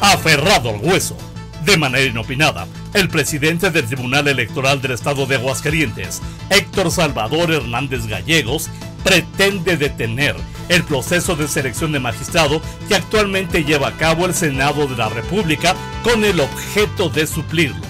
aferrado al hueso. De manera inopinada, el presidente del Tribunal Electoral del Estado de Aguascalientes, Héctor Salvador Hernández Gallegos, pretende detener el proceso de selección de magistrado que actualmente lleva a cabo el Senado de la República con el objeto de suplirlo.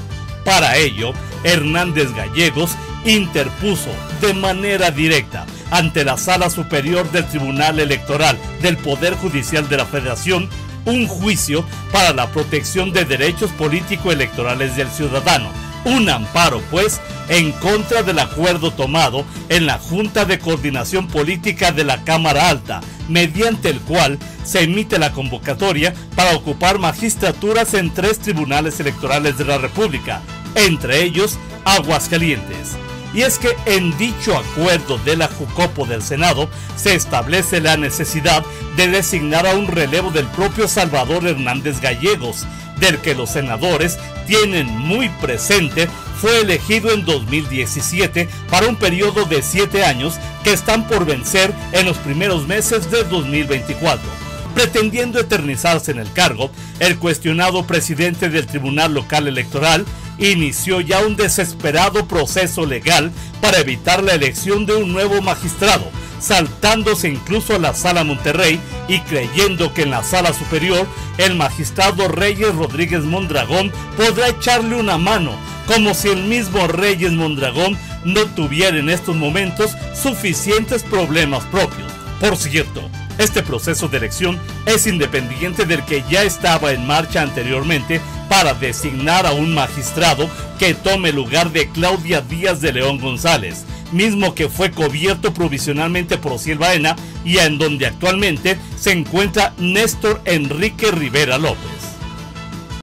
Para ello, Hernández Gallegos interpuso de manera directa ante la Sala Superior del Tribunal Electoral del Poder Judicial de la Federación un juicio para la protección de derechos político-electorales del ciudadano. Un amparo, pues, en contra del acuerdo tomado en la Junta de Coordinación Política de la Cámara Alta, mediante el cual se emite la convocatoria para ocupar magistraturas en tres tribunales electorales de la República, entre ellos Aguascalientes. Y es que en dicho acuerdo de la Jucopo del Senado se establece la necesidad de designar a un relevo del propio Salvador Hernández Gallegos, del que los senadores tienen muy presente fue elegido en 2017 para un periodo de siete años que están por vencer en los primeros meses de 2024. Pretendiendo eternizarse en el cargo, el cuestionado presidente del Tribunal Local Electoral inició ya un desesperado proceso legal para evitar la elección de un nuevo magistrado, saltándose incluso a la sala Monterrey y creyendo que en la sala superior el magistrado Reyes Rodríguez Mondragón podrá echarle una mano, como si el mismo Reyes Mondragón no tuviera en estos momentos suficientes problemas propios. Por cierto, este proceso de elección es independiente del que ya estaba en marcha anteriormente para designar a un magistrado que tome lugar de Claudia Díaz de León González, mismo que fue cubierto provisionalmente por Ociel Baena y en donde actualmente se encuentra Néstor Enrique Rivera López.